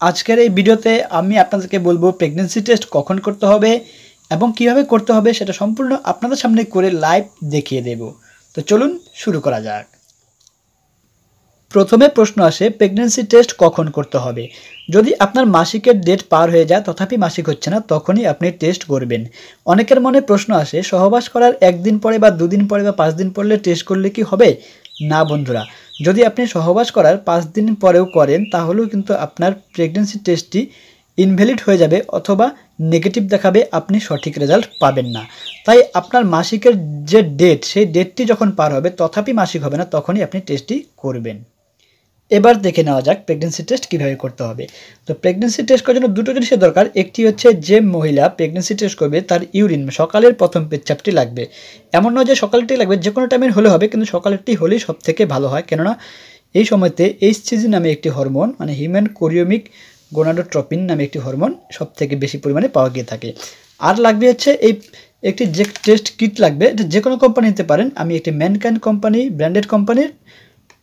আজকের এই ভিডিওতে আমি আপনাদেরকে বলব প্রেগনেন্সি টেস্ট কখন করতে হবে এবং কীভাবে করতে হবে সেটা সম্পূর্ণ আপনাদের সামনে করে লাইভ দেখিয়ে দেব। তো চলুন শুরু করা যাক। প্রথমে প্রশ্ন আসে প্রেগনেন্সি টেস্ট কখন করতে হবে? যদি আপনার মাসিকের ডেট পার হয়ে যায়, তথাপি মাসিক হচ্ছে না, তখনই আপনি টেস্ট করবেন। অনেকের মনে প্রশ্ন আসে, সহবাস করার একদিন পরে বা দুদিন পরে বা পাঁচ দিন পরে টেস্ট করলে কি হবে? না বন্ধুরা যদি আপনি সহবাস করার পাঁচ দিন পরেও করেন, তাহলেও কিন্তু আপনার প্রেগনেন্সি টেস্টটি ইনভ্যালিড হয়ে যাবে অথবা নেগেটিভ দেখাবে, আপনি সঠিক রেজাল্ট পাবেন না। তাই আপনার মাসিকের যে ডেট সেই ডেটটি যখন পার হবে, তথাপি মাসিক হবে না, তখনই আপনি টেস্টটি করবেন। এবার দেখে নেওয়া যাক প্রেগনেন্সি টেস্ট কীভাবে করতে হবে। তো প্রেগনেন্সি টেস্ট করার জন্য দুটো জিনিসের দরকার, একটি হচ্ছে যে মহিলা প্রেগনেন্সি টেস্ট করবে তার ইউরিন সকালের প্রথম পেচ্ছাপটি লাগবে। এমন নয় যে সকালটি লাগবে, যে কোনো টাইমের হলে হবে, কিন্তু সকালেরটি হলেই সব থেকে ভালো হয়। কেননা এই সময়তে এইচসিজি নামে একটি হরমোন মানে হিউম্যান কোরিওমিক গোনাডোট্রপিন নামে একটি হরমোন সব থেকে বেশি পরিমাণে পাওয়া গিয়ে থাকে। আর লাগবে হচ্ছে এই একটি যে টেস্ট কিট লাগবে, এটা যে কোনো কোম্পানি নিতে পারেন। আমি একটি ম্যানকাইন কোম্পানি ব্র্যান্ডেড কোম্পানির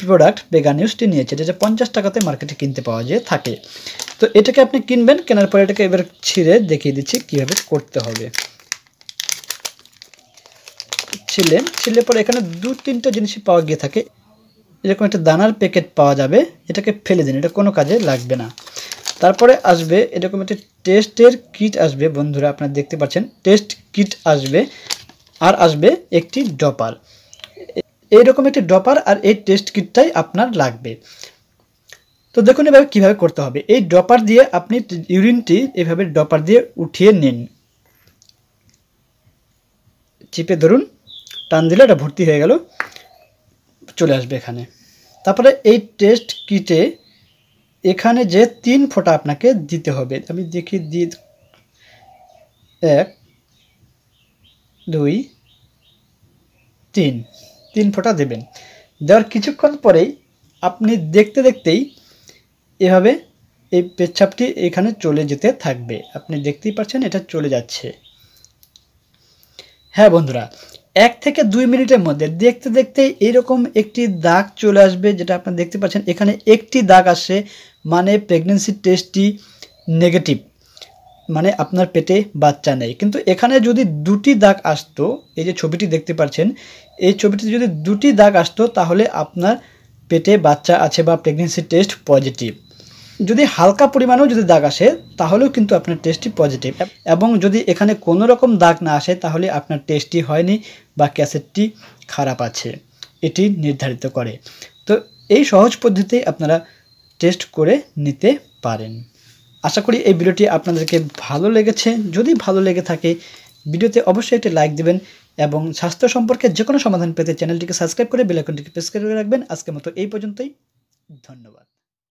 প্রোডাক্ট বেগা নিউজটি নিয়েছে যেটা পঞ্চাশ টাকাতে মার্কেটে কিনতে পাওয়া যায় থাকে। তো এটাকে আপনি কিনবেন, কেনার পরে এটাকে এবার ছিঁড়ে দেখিয়ে দিচ্ছি কীভাবে করতে হবে। ছিলেন ছিলে পরে এখানে দু তিনটা জিনিসই পাওয়া গিয়ে থাকে। এরকম একটা দানার প্যাকেট পাওয়া যাবে, এটাকে ফেলে দিন, এটা কোনো কাজে লাগবে না। তারপরে আসবে এরকম একটা টেস্টের কিট আসবে, বন্ধুরা আপনারা দেখতে পাচ্ছেন টেস্ট কিট আসবে, আর আসবে একটি ডপার এইরকম একটি ডপার আর এই টেস্ট কিটটাই আপনার লাগবে। তো দেখুন এভাবে কীভাবে করতে হবে। এই ডপার দিয়ে আপনি ইউরিনটি এভাবে ডপার দিয়ে উঠিয়ে নিন। চিপে ধরুন, টান দিলে এটা ভর্তি হয়ে গেল, চলে আসবে এখানে। তারপরে এই টেস্ট কিটে এখানে যে তিন ফোঁটা আপনাকে দিতে হবে। আমি দেখি, দি, এক, দুই, তিন। তিন ফোঁটা দেবেন। দেওয়ার কিছুক্ষণ পরেই আপনি দেখতে দেখতেই এভাবে এই পেচ্ছাপটি এখানে চলে যেতে থাকবে। আপনি দেখতেই পাচ্ছেন এটা চলে যাচ্ছে। হ্যাঁ বন্ধুরা, এক থেকে দুই মিনিটের মধ্যে দেখতে দেখতে এরকম একটি দাগ চলে আসবে, যেটা আপনারা দেখতে পাচ্ছেন। এখানে একটি দাগ আসে মানে প্রেগনেন্সি টেস্টটি নেগেটিভ মানে আপনার পেটে বাচ্চা নেই। কিন্তু এখানে যদি দুটি দাগ আসতো, এই যে ছবিটি দেখতে পাচ্ছেন, এই ছবিটিতে যদি দুটি দাগ আসতো, তাহলে আপনার পেটে বাচ্চা আছে বা প্রেগনেন্সি টেস্ট পজিটিভ যদি হালকা পরিমাণেও যদি দাগ আসে, তাহলেও কিন্তু আপনার টেস্টটি পজিটিভ এবং যদি এখানে কোনো রকম দাগ না আসে, তাহলে আপনার টেস্টটি হয়নি বা ক্যাসেটটি খারাপ আছে। এটি নির্ধারিত করে। তো এই সহজ পদ্ধতি আপনারা টেস্ট করে নিতে পারেন। আশা করি এই ভিডিওটি আপনাদেরকে ভালো লেগেছে। যদি ভালো লেগে থাকে, ভিডিওতে অবশ্যই একটি লাইক দেবেন এবং স্বাস্থ্য সম্পর্কে যে কোনো সমাধান পেতে চ্যানেলটিকে সাবস্ক্রাইব করে বেলাইকনটিকে প্রেস করে রাখবেন। আজকের মতো এই পর্যন্তই। ধন্যবাদ।